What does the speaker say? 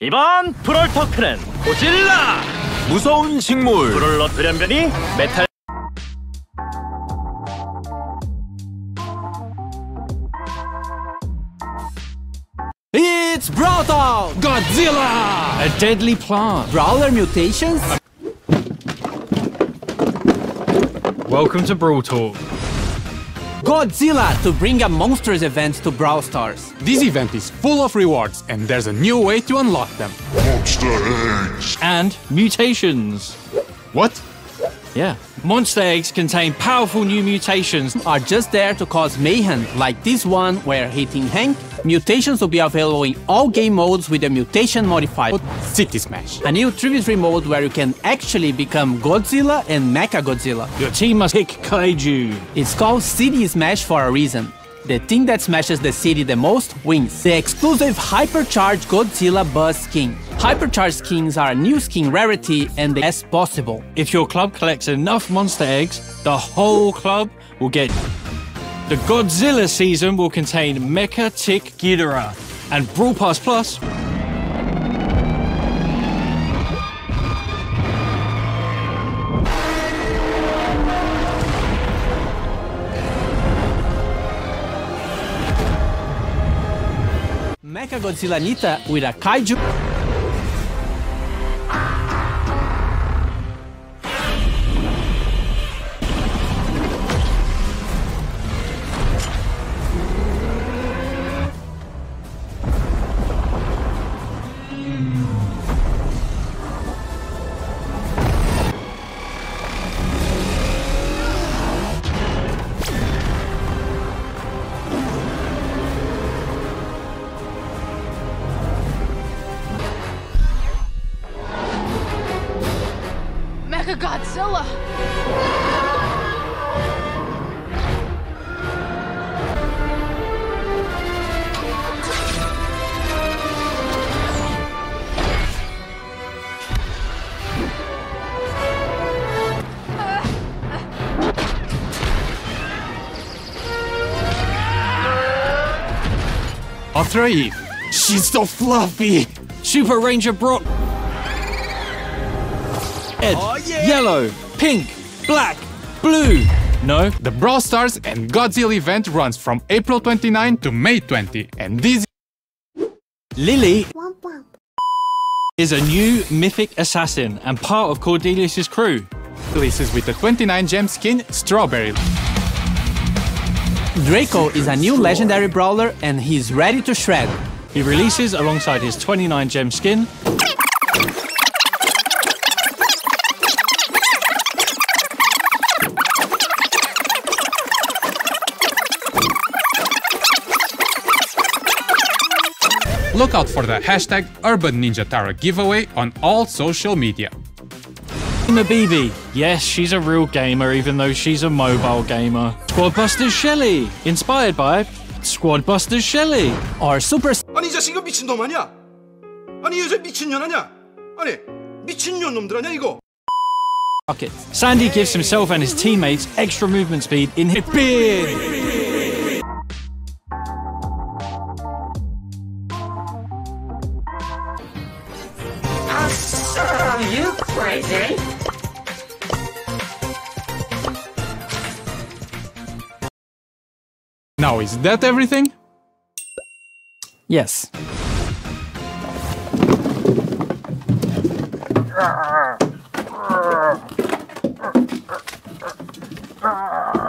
이번 브롤 토크는 고질라! 무서운 식물 브롤러 돌연변이 메탈 It's Brawltown! Godzilla! A deadly plant. Brawler mutations? Welcome to Brawl Talk. Godzilla to bring a monsters event to Brawl Stars. This event is full of rewards and there's a new way to unlock them. And mutations. What? Yeah. Monster eggs contain powerful new mutations. Are just there to cause mayhem, like this one where hitting Hank. Mutations will be available in all game modes with the mutation modifier. City Smash. A new 3v3 mode where you can actually become Godzilla and Mecha Godzilla. Your team must pick kaiju. It's called City Smash for a reason. The team that smashes the city the most wins. The exclusive Hypercharged Godzilla Buzz skin. Hypercharged skins are a new skin rarity and the best possible. If your club collects enough monster eggs, the whole club will get. The Godzilla season will contain Mecha Tick Ghidorah and Brawl Pass Plus. Mecha Godzilla Nita with a kaiju. Mecha Godzilla! Ultra Eve. She's so fluffy. Super Ranger Brock. Red, oh, yellow, pink, black, blue. No, The Brawl Stars and Godzilla event runs from April 29 to May 20. And this Lily is a new mythic assassin and part of Cordelius' crew. releases with the 29 gem skin Strawberry. Draco is a new legendary brawler and he's ready to shred. He releases alongside his 29 gem skin. Look out for the hashtag UrbanNinjaTara giveaway on all social media. Gamer Bibi. Yes, she's a real gamer, even though she's a mobile gamer. Squadbusters Shelly, inspired by Squadbusters Shelly, our super. 아니 이 자식은 미친 놈 아니야? 아니 이 여자 미친년 아니야? 아니 미친 년 놈들 아니야 이거? Okay. Sandy gives himself and his teammates extra movement speed in his beard. You crazy? Now, is that everything? Yes. Ah.